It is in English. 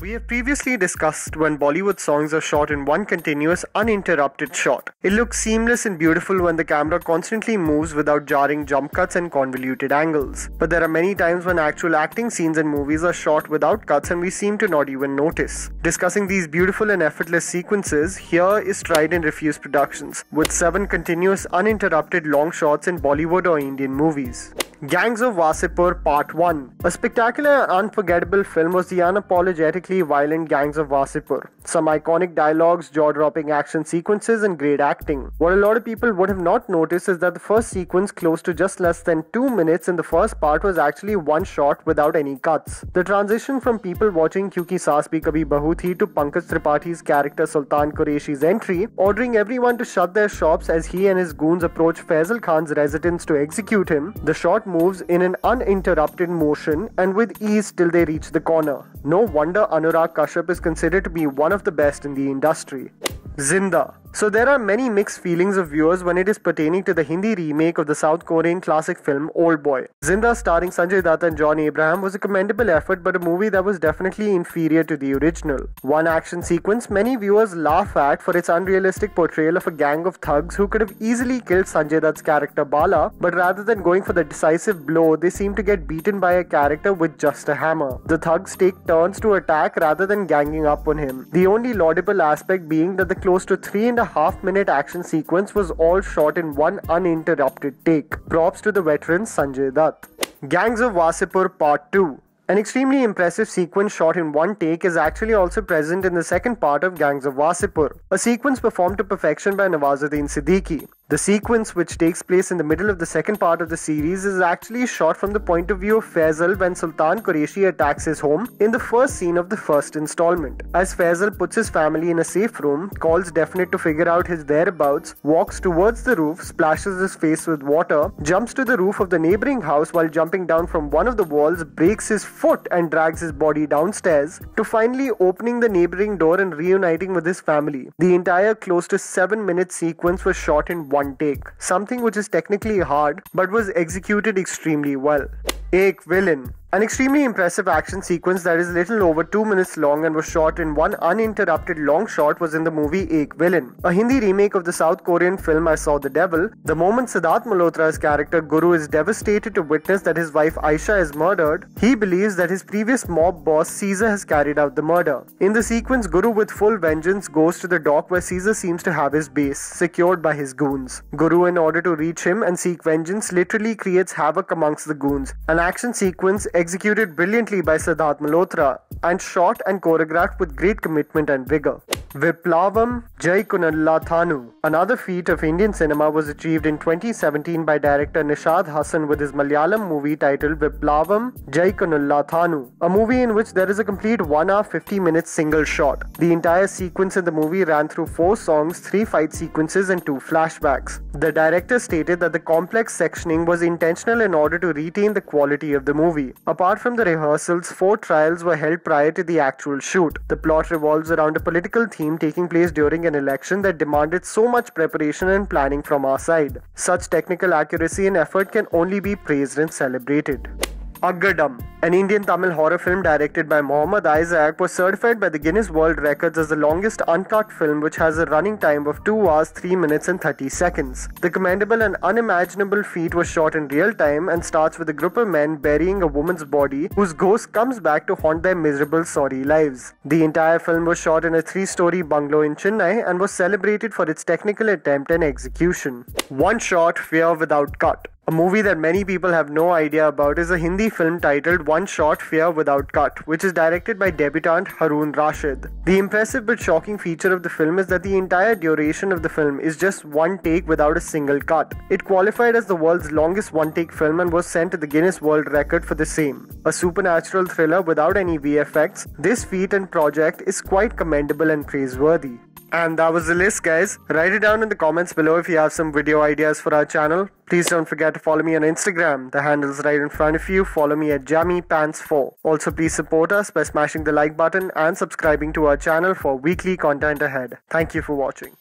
We have previously discussed when Bollywood songs are shot in one continuous, uninterrupted shot. It looks seamless and beautiful when the camera constantly moves without jarring jump cuts and convoluted angles. But there are many times when actual acting scenes in movies are shot without cuts and we seem to not even notice. Discussing these beautiful and effortless sequences, here is Tried and Refused Productions, with seven continuous, uninterrupted long shots in Bollywood or Indian movies. Gangs of Wasseypur Part 1 A spectacular and unforgettable film was the unapologetically violent Gangs of Wasseypur. Some iconic dialogues, jaw dropping action sequences, and great acting. What a lot of people would have not noticed is that the first sequence, close to just less than 2 minutes in the first part, was actually one shot without any cuts. The transition from people watching Kyunki Saas Bhi Kabhi Bahu Thi to Pankaj Tripathi's character Sultan Qureshi's entry, ordering everyone to shut their shops as he and his goons approach Faisal Khan's residence to execute him. The shot moves in an uninterrupted motion and with ease till they reach the corner. No wonder Anurag Kashyap is considered to be one of the best in the industry. Zinda so there are many mixed feelings of viewers when it is pertaining to the Hindi remake of the South Korean classic film Old Boy. Zinda starring Sanjay Dutt and John Abraham was a commendable effort but a movie that was definitely inferior to the original. One action sequence many viewers laugh at for its unrealistic portrayal of a gang of thugs who could have easily killed Sanjay Dutt's character Bala but rather than going for the decisive blow they seem to get beaten by a character with just a hammer. The thugs take turns to attack rather than ganging up on him. The only laudable aspect being that the close to three and and a half minute action sequence was all shot in one uninterrupted take. Props to the veteran Sanjay Dutt. Gangs of Wasseypur Part 2 an extremely impressive sequence shot in one take is actually also present in the second part of Gangs of Wasseypur, a sequence performed to perfection by Nawazuddin Siddiqui. The sequence, which takes place in the middle of the second part of the series, is actually shot from the point of view of Faisal when Sultan Qureshi attacks his home in the first scene of the first installment. As Faisal puts his family in a safe room, calls Definite to figure out his whereabouts, walks towards the roof, splashes his face with water, jumps to the roof of the neighboring house while jumping down from one of the walls, breaks his foot and drags his body downstairs, to finally opening the neighboring door and reuniting with his family. The entire close to 7 minute sequence was shot in one take, something which is technically hard but was executed extremely well. Ek Villain an extremely impressive action sequence that is little over 2 minutes long and was shot in one uninterrupted long shot was in the movie Ek Villain, a Hindi remake of the South Korean film I Saw the Devil. The moment Siddharth Malhotra's character Guru is devastated to witness that his wife Aisha is murdered, he believes that his previous mob boss Caesar has carried out the murder. In the sequence, Guru with full vengeance goes to the dock where Caesar seems to have his base, secured by his goons. Guru, in order to reach him and seek vengeance, literally creates havoc amongst the goons. An action sequence executed brilliantly by Siddharth Malhotra and shot and choreographed with great commitment and vigor. Viplavam Thanu. Another feat of Indian cinema was achieved in 2017 by director Nishad Hassan with his Malayalam movie titled Viplavam Thanu, a movie in which there is a complete 1 hour 50 minutes single shot. The entire sequence in the movie ran through 4 songs, 3 fight sequences and 2 flashbacks. The director stated that the complex sectioning was intentional in order to retain the quality of the movie. Apart from the rehearsals, 4 trials were held prior to the actual shoot. The plot revolves around a political theme taking place during an election that demanded so much preparation and planning from our side. Such technical accuracy and effort can only be praised and celebrated. Agadam, an Indian Tamil horror film directed by Mohammad Isaac, was certified by the Guinness World Records as the longest uncut film which has a running time of 2 hours 3 minutes and 30 seconds. The commendable and unimaginable feat was shot in real time and starts with a group of men burying a woman's body whose ghost comes back to haunt their miserable sorry lives. The entire film was shot in a three-story bungalow in Chennai and was celebrated for its technical attempt and execution. One shot, fear without cut. A movie that many people have no idea about is a Hindi film titled One Shot Fear Without Cut, which is directed by debutant Haroon Rashid. The impressive but shocking feature of the film is that the entire duration of the film is just one take without a single cut. It qualified as the world's longest one take film and was sent to the Guinness World Record for the same. A supernatural thriller without any VFX, this feat and project is quite commendable and praiseworthy. And that was the list, guys. Write it down in the comments below if you have some video ideas for our channel. Please don't forget to follow me on Instagram. The handle's right in front of you. Follow me at JammyPants4. Also, please support us by smashing the like button and subscribing to our channel for weekly content ahead. Thank you for watching.